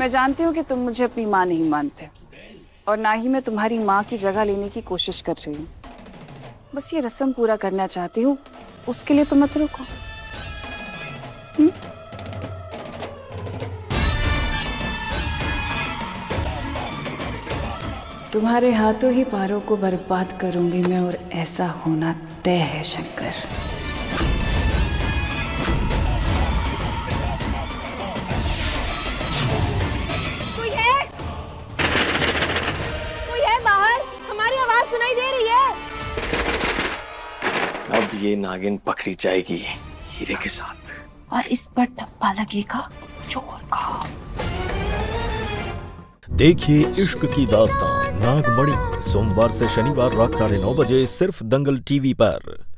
मैं जानती हूँ कि तुम मुझे अपनी माँ नहीं मानते। और ना ही मैं तुम्हारी माँ की जगह लेने की कोशिश कर रही हूँ। बस ये रस्म पूरा करना चाहती हूँ, उसके लिए तो मत रुको। हुँ? तुम्हारे हाथों ही पारों को बर्बाद करूँगी मैं, और ऐसा होना तय है, शंकर। अब ये नागिन पकड़ी जाएगी हीरे के साथ। और इस पर ठप्पा लगेगा चोर का। देखिए इश्क की दास्तान। नागमणि सोमवार से शनिवार रात साढ़े नौ बजे सिर्फ़ दंगल टीवी पर।